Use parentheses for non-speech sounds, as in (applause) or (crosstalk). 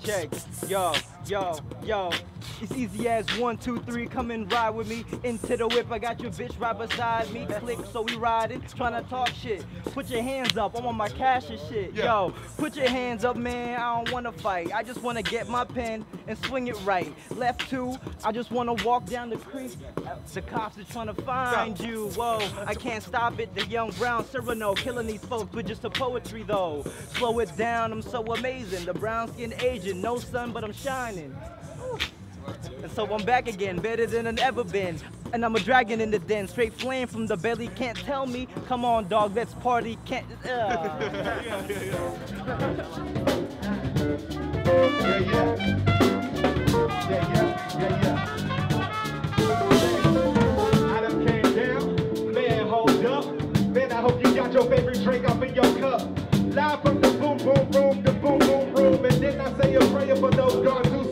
Check, yo, yo, yo. It's easy as one, two, three, come and ride with me. Into the whip, I got your bitch right beside me. Click, so we riding, trying to talk shit. Put your hands up, I'm on my cash and shit. Yo, put your hands up, man, I don't wanna fight. I just wanna get my pen and swing it right. Left two, I just wanna walk down the creek. The cops are trying to find you. Whoa, I can't stop it. The young brown Cyrano killing these folks with just a poetry though. Slow it down, I'm so amazing. The brown skin Asian, no sun, but I'm shining. And so I'm back again, better than I've ever been. And I'm a dragon in the den, straight flame from the belly. Can't tell me, come on, dog, let's party. Can't. Uh. (laughs) Yeah, yeah. Yeah, yeah, done came down, man, hold up. Man, I hope you got your favorite drink up in your cup. Live from the boom boom room, the boom boom room, and then I say a prayer for those gone too